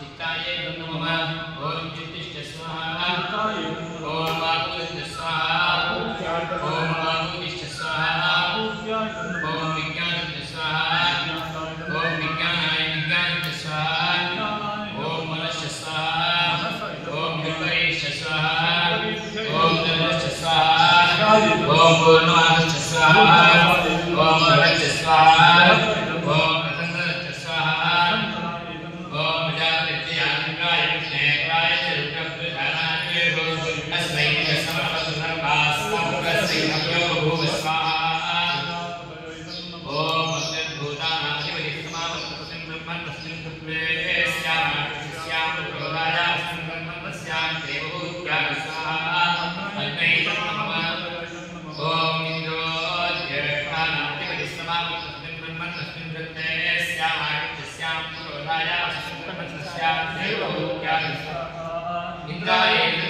चित्ताये ब्रह्म ओम चित्तिष्ठ स्वाहा। चित्ताये ओम वाकुष्ठ स्वाहा। ओम वाकुष्ठ स्वाहा। ओम विज्ञान स्वाहा। ओम विज्ञानाय विज्ञान स्वाहा। ओम मनश्च स्वाहा। ओम विपरीश स्वाहा। ओम धनुश्च स्वाहा। ओम पूर्णमाश्च स्वाहा। ओम श्याम देव क्या इंद्राय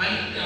mind